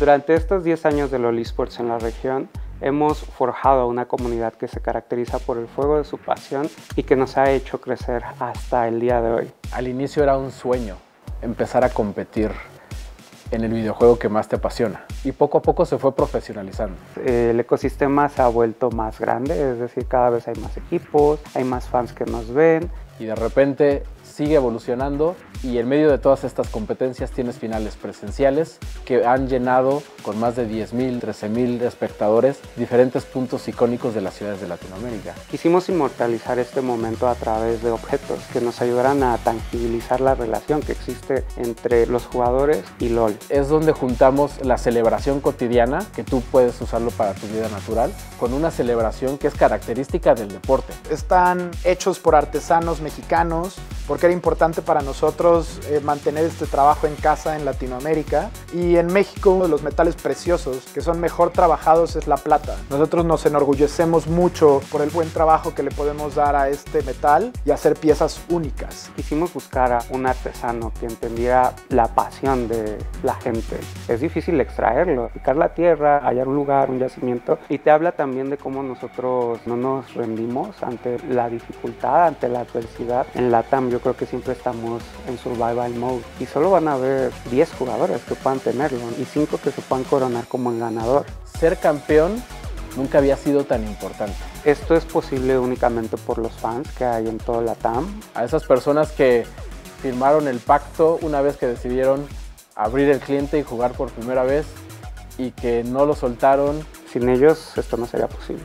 Durante estos 10 años de LoL Esports en la región, hemos forjado una comunidad que se caracteriza por el fuego de su pasión y que nos ha hecho crecer hasta el día de hoy. Al inicio era un sueño empezar a competir en el videojuego que más te apasiona y poco a poco se fue profesionalizando. El ecosistema se ha vuelto más grande, es decir, cada vez hay más equipos, hay más fans que nos ven. Y de repente sigue evolucionando y en medio de todas estas competencias tienes finales presenciales que han llenado con más de 10.000, 13.000 espectadores diferentes puntos icónicos de las ciudades de Latinoamérica. Quisimos inmortalizar este momento a través de objetos que nos ayudaran a tangibilizar la relación que existe entre los jugadores y LOL. Es donde juntamos la celebración cotidiana, que tú puedes usarlo para tu vida natural, con una celebración que es característica del deporte. Están hechos por artesanos mexicanos, porque era importante para nosotros eh, mantener este trabajo en casa en Latinoamérica. Y en México uno de los metales preciosos que son mejor trabajados es la plata. Nosotros nos enorgullecemos mucho por el buen trabajo que le podemos dar a este metal y hacer piezas únicas. Quisimos buscar a un artesano que entendiera la pasión de la gente. Es difícil extraerlo, picar la tierra, hallar un lugar, un yacimiento y te habla también de cómo nosotros no nos rendimos ante la dificultad, ante la adversidad. En la TAM yo creo que siempre estamos en survival mode y solo van a haber 10 jugadores que puedan tenerlo y 5 que se puedan coronar como el ganador. Ser campeón nunca había sido tan importante. Esto es posible únicamente por los fans que hay en toda la TAM. A esas personas que firmaron el pacto una vez que decidieron abrir el cliente y jugar por primera vez y que no lo soltaron. Sin ellos esto no sería posible.